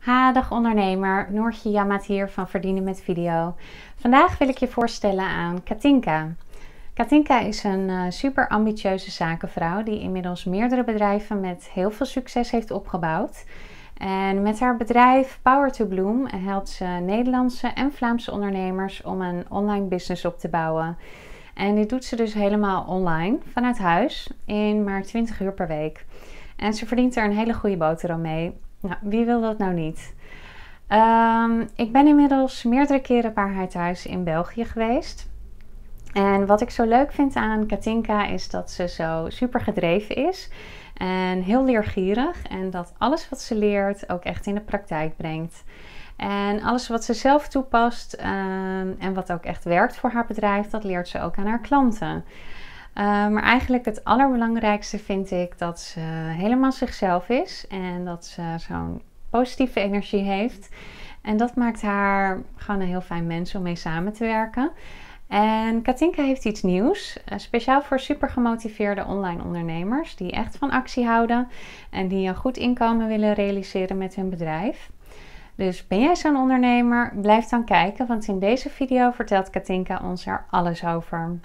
Ha, dag ondernemer. Noortje Jamat hier van Verdienen met Video. Vandaag wil ik je voorstellen aan Katinka. Katinka is een uh, super ambitieuze zakenvrouw die inmiddels meerdere bedrijven met heel veel succes heeft opgebouwd. En met haar bedrijf Power to Bloom helpt ze Nederlandse en Vlaamse ondernemers om een online business op te bouwen. En dit doet ze dus helemaal online, vanuit huis, in maar 20 uur per week. En ze verdient er een hele goede boterham mee. Nou, wie wil dat nou niet? Um, ik ben inmiddels meerdere keren thuis in België geweest. En wat ik zo leuk vind aan Katinka is dat ze zo super gedreven is en heel leergierig. En dat alles wat ze leert ook echt in de praktijk brengt. En alles wat ze zelf toepast um, en wat ook echt werkt voor haar bedrijf, dat leert ze ook aan haar klanten. Uh, maar eigenlijk het allerbelangrijkste vind ik dat ze helemaal zichzelf is en dat ze zo'n positieve energie heeft. En dat maakt haar gewoon een heel fijn mens om mee samen te werken. En Katinka heeft iets nieuws, uh, speciaal voor super gemotiveerde online ondernemers die echt van actie houden en die een goed inkomen willen realiseren met hun bedrijf. Dus ben jij zo'n ondernemer? Blijf dan kijken, want in deze video vertelt Katinka ons er alles over.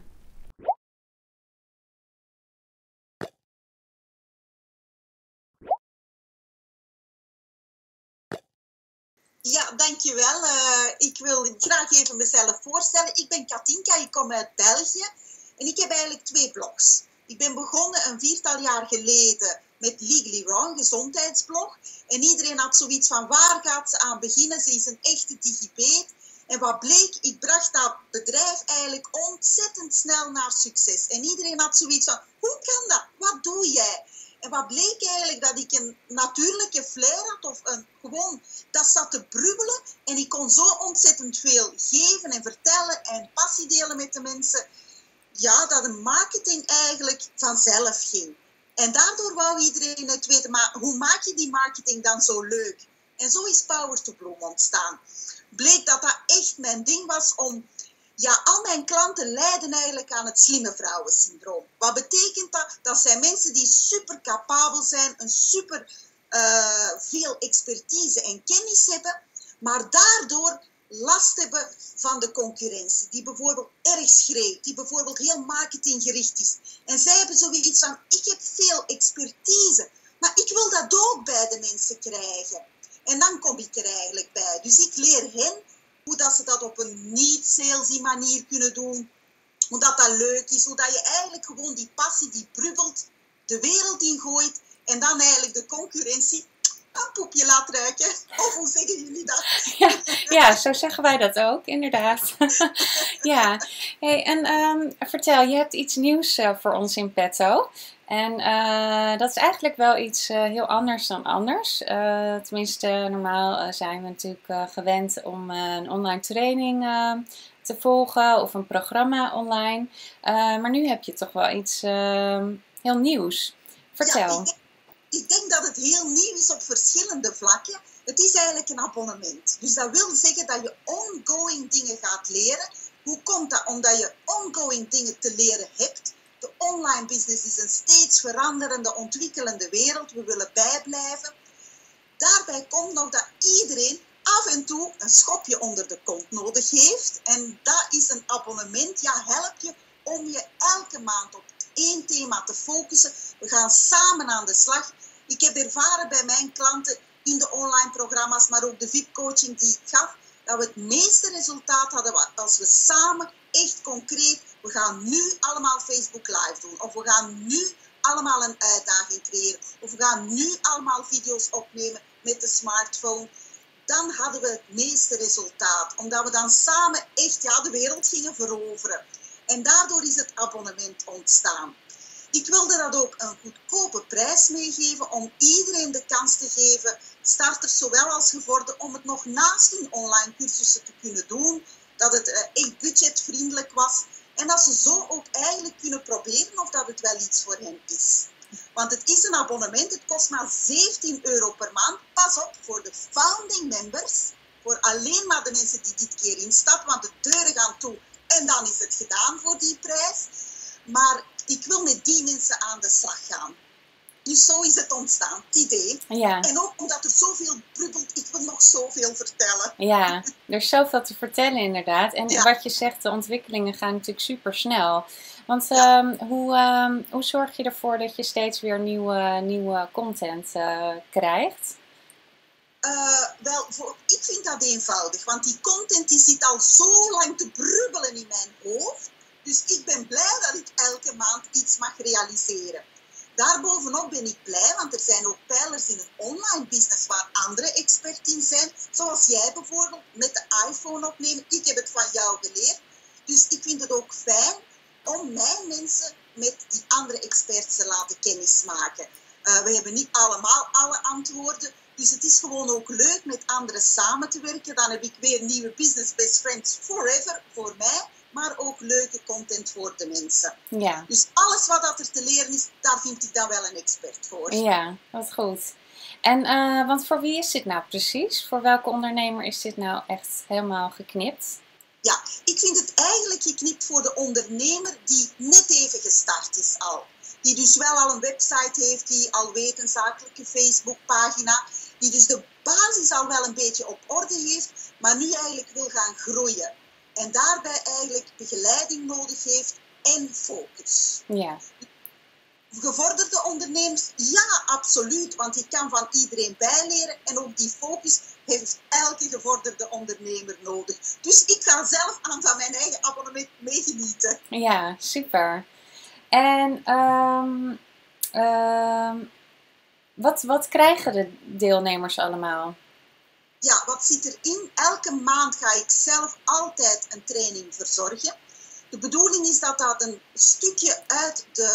Ja, dankjewel. Uh, ik wil graag even mezelf voorstellen. Ik ben Katinka, ik kom uit België en ik heb eigenlijk twee blogs. Ik ben begonnen een viertal jaar geleden met Legally Wrong, gezondheidsblog. En iedereen had zoiets van, waar gaat ze aan beginnen? Ze is een echte digipeet. En wat bleek, ik bracht dat bedrijf eigenlijk ontzettend snel naar succes. En iedereen had zoiets van, hoe kan dat? Wat doe jij? En wat bleek eigenlijk dat ik een natuurlijke flair had, of een, gewoon, dat zat te brubbelen. En ik kon zo ontzettend veel geven en vertellen en passie delen met de mensen. Ja, dat de marketing eigenlijk vanzelf ging. En daardoor wou iedereen het weten, maar hoe maak je die marketing dan zo leuk? En zo is Power to Bloom ontstaan. Bleek dat dat echt mijn ding was om ja, al mijn klanten lijden eigenlijk aan het slimme vrouwensyndroom. Wat betekent dat? Dat zijn mensen die super capabel zijn, een super uh, veel expertise en kennis hebben, maar daardoor last hebben van de concurrentie. Die bijvoorbeeld erg schreeuwt, die bijvoorbeeld heel marketinggericht is. En zij hebben zoiets van, ik heb veel expertise, maar ik wil dat ook bij de mensen krijgen. En dan kom ik er eigenlijk bij. Dus ik leer hen hoe dat ze dat op een niet-salesy manier kunnen doen. Hoe dat dat leuk is. Hoe dat je eigenlijk gewoon die passie die brubbelt de wereld in gooit. En dan eigenlijk de concurrentie een poepje laat ruiken. Of hoe zeggen jullie dat? Ja, ja zo zeggen wij dat ook, inderdaad. ja, hey, en um, vertel, je hebt iets nieuws uh, voor ons in petto. En uh, dat is eigenlijk wel iets uh, heel anders dan anders. Tenminste, normaal zijn we natuurlijk gewend om een online training te volgen of een programma online. maar nu heb je toch wel iets heel nieuws. Vertel. Ja, ik denk dat het heel nieuw is op verschillende vlakken. Het is eigenlijk een abonnement. Dus dat wil zeggen dat je ongoing dingen gaat leren. Hoe komt dat? Omdat je ongoing dingen te leren hebt. De online business is een steeds veranderende, ontwikkelende wereld. We willen bijblijven. Daarbij komt nog dat iedereen af en toe een schopje onder de kont nodig heeft. En dat is een abonnement. Ja, help je om je elke maand op één thema te focussen. We gaan samen aan de slag. Ik heb ervaren bij mijn klanten in de online programma's, maar ook de VIP-coaching die ik gaf, dat we het meeste resultaat hadden als we samen echt concreet, we gaan nu allemaal Facebook Live doen, of we gaan nu allemaal een uitdaging creëren, of we gaan nu allemaal video's opnemen met de smartphone. Dan hadden we het meeste resultaat, omdat we dan samen echt ja, de wereld gingen veroveren. En daardoor is het abonnement ontstaan. Ik wilde dat ook een goedkope prijs meegeven om iedereen de kans te geven, starters zowel als gevorderden, om het nog naast hun online cursussen te kunnen doen. Dat het eh, echt budgetvriendelijk was en dat ze zo ook eigenlijk kunnen proberen of dat het wel iets voor hen is. Want het is een abonnement, het kost maar 17 euro per maand. Pas op voor de founding members, voor alleen maar de mensen die dit keer instappen, want de deuren gaan toe en dan is het gedaan voor die prijs. Maar ik wil met die mensen aan de slag gaan. Dus zo is het ontstaan, het idee. Ja. En ook omdat er zoveel brubbelt, ik we nog zoveel vertellen. Ja, er is zoveel te vertellen inderdaad. En wat je zegt, de ontwikkelingen gaan natuurlijk super snel. Want ehm, hoe, ehm, hoe zorg je ervoor dat je steeds weer nieuwe, nieuwe content uh, krijgt? Uh, wel, voor, ik vind dat eenvoudig, want die content die zit al zo lang te brubbelen in mijn hoofd. Dus ik ben blij dat ik elke maand iets mag realiseren. Daarbovenop ben ik blij, want er zijn ook pijlers in een online business waar andere experts in zijn. Zoals jij bijvoorbeeld met de iPhone opnemen. Ik heb het van jou geleerd. Dus ik vind het ook fijn om mijn mensen met die andere experts te laten kennismaken. Uh, we hebben niet allemaal alle antwoorden. Dus het is gewoon ook leuk met anderen samen te werken. Dan heb ik weer nieuwe business best friends forever voor mij maar ook leuke content voor de mensen. Ja. Dus alles wat dat er te leren is, daar vind ik dan wel een expert voor. Ja, wat goed. En uh, want voor wie is dit nou precies? Voor welke ondernemer is dit nou echt helemaal geknipt? Ja, ik vind het eigenlijk geknipt voor de ondernemer die net even gestart is al. Die dus wel al een website heeft, die al weet een zakelijke Facebookpagina. Die dus de basis al wel een beetje op orde heeft, maar nu eigenlijk wil gaan groeien. En daarbij eigenlijk begeleiding nodig heeft en focus. Ja. Gevorderde ondernemers, ja, absoluut. Want je kan van iedereen bijleren. En ook die focus heeft elke gevorderde ondernemer nodig. Dus ik ga zelf aan van mijn eigen abonnement meegenieten. Ja, super. En um, um, wat, wat krijgen de deelnemers allemaal? ja, wat zit erin? Elke maand ga ik zelf altijd een training verzorgen. De bedoeling is dat dat een stukje uit de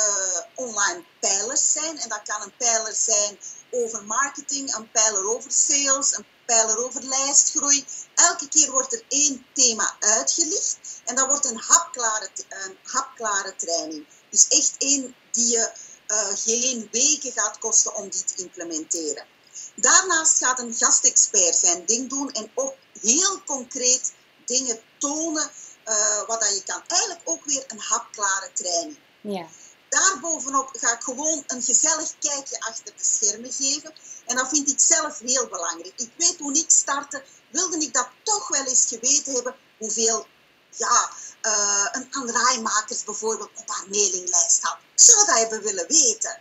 online pijlers zijn. En dat kan een pijler zijn over marketing, een pijler over sales, een pijler over lijstgroei. Elke keer wordt er één thema uitgelicht en dat wordt een hapklare, een hapklare training. Dus echt één die je uh, geen weken gaat kosten om die te implementeren. Daarnaast gaat een gastexpert zijn ding doen en ook heel concreet dingen tonen, uh, wat dat je kan. Eigenlijk ook weer een hapklare training. Ja. Daarbovenop ga ik gewoon een gezellig kijkje achter de schermen geven. En dat vind ik zelf heel belangrijk. Ik weet toen ik startte, wilde ik dat toch wel eens geweten hebben hoeveel ja, uh, een aanraaimakers bijvoorbeeld op haar mailinglijst had. Ik zou dat hebben willen weten.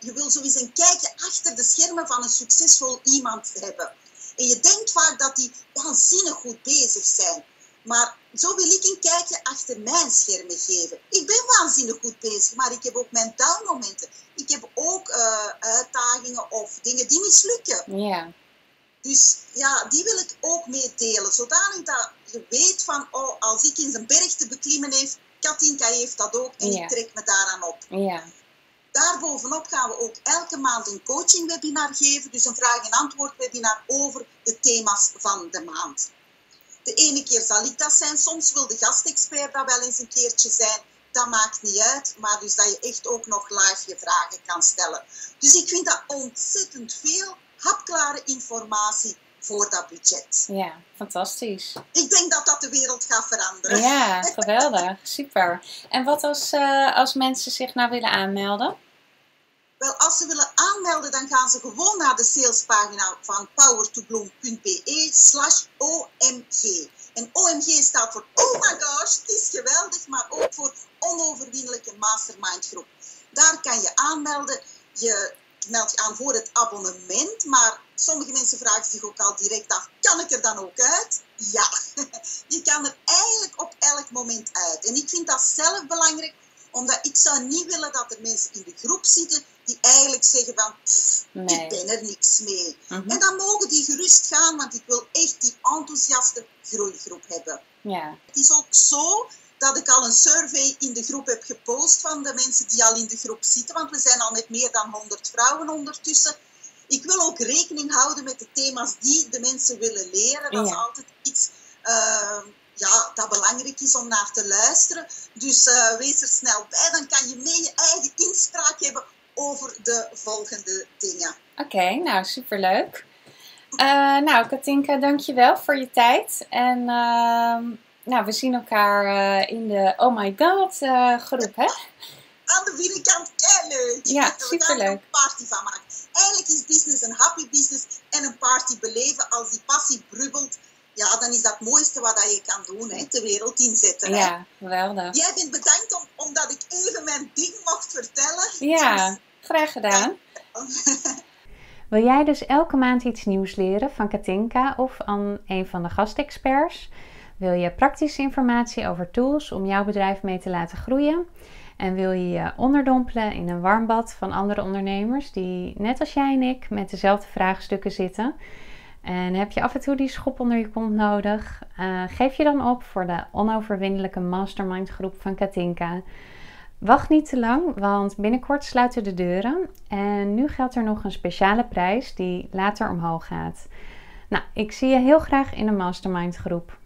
Je wil sowieso een kijkje achter de schermen van een succesvol iemand hebben. En je denkt vaak dat die waanzinnig goed bezig zijn. Maar zo wil ik een kijkje achter mijn schermen geven. Ik ben waanzinnig goed bezig, maar ik heb ook mijn downmomenten. Ik heb ook uh, uitdagingen of dingen die mislukken. Ja. Dus ja, die wil ik ook meedelen. Zodanig dat je weet van, oh, als ik in zijn berg te beklimmen heeft, Katinka heeft dat ook en ik trek me daaraan op. Ja. Daarbovenop gaan we ook elke maand een coaching webinar geven, dus een vraag- en antwoord webinar over de thema's van de maand. De ene keer zal ik dat zijn, soms wil de gastexpert dat wel eens een keertje zijn. Dat maakt niet uit, maar dus dat je echt ook nog live je vragen kan stellen. Dus ik vind dat ontzettend veel hapklare informatie voor dat budget. Ja, fantastisch. Ik denk dat dat de wereld gaat veranderen. Ja, geweldig. Super. En wat als, uh, als mensen zich nou willen aanmelden? Wel, als ze willen aanmelden, dan gaan ze gewoon naar de salespagina van powertobloom.be slash OMG. En OMG staat voor Oh my gosh, het is geweldig, maar ook voor onoverwinnelijke mastermind groep. Daar kan je aanmelden. Je meldt je aan voor het abonnement, maar sommige mensen vragen zich ook al direct af, kan ik er dan ook uit? Ja, je kan er eigenlijk op elk moment uit. En ik vind dat zelf belangrijk, omdat ik zou niet willen dat er mensen in de groep zitten die eigenlijk zeggen van, nee. ik ben er niks mee. Mhm. En dan mogen die gerust gaan, want ik wil echt die enthousiaste groeigroep hebben. Ja. Het is ook zo dat ik al een survey in de groep heb gepost van de mensen die al in de groep zitten, want we zijn al met meer dan 100 vrouwen ondertussen. Ik wil ook rekening houden met de thema's die de mensen willen leren. Dat is altijd iets uh, ja, dat belangrijk is om naar te luisteren. Dus uh, wees er snel bij, dan kan je mee je eigen inspraak hebben over de volgende dingen. Oké, okay, nou superleuk. Uh, nou, Katinka, dankjewel voor je tijd. En uh, nou, we zien elkaar uh, in de Oh My God groep, hè? aan de binnenkant leuk. Ja, We superleuk. gaan er een party van maken. Eigenlijk is business een happy business en een party beleven. Als die passie brubbelt, ja, dan is dat het mooiste wat je kan doen, hè, de wereld inzetten. Hè. Ja, geweldig. Jij bent bedankt om, omdat ik even mijn ding mocht vertellen. Ja, graag gedaan. Wil jij dus elke maand iets nieuws leren van Katinka of van een van de gastexperts? Wil je praktische informatie over tools om jouw bedrijf mee te laten groeien? En wil je je onderdompelen in een warm bad van andere ondernemers die, net als jij en ik, met dezelfde vraagstukken zitten? En heb je af en toe die schop onder je kont nodig? Uh, geef je dan op voor de onoverwinnelijke mastermind groep van Katinka. Wacht niet te lang, want binnenkort sluiten de deuren. En nu geldt er nog een speciale prijs die later omhoog gaat. Nou, ik zie je heel graag in de mastermind groep.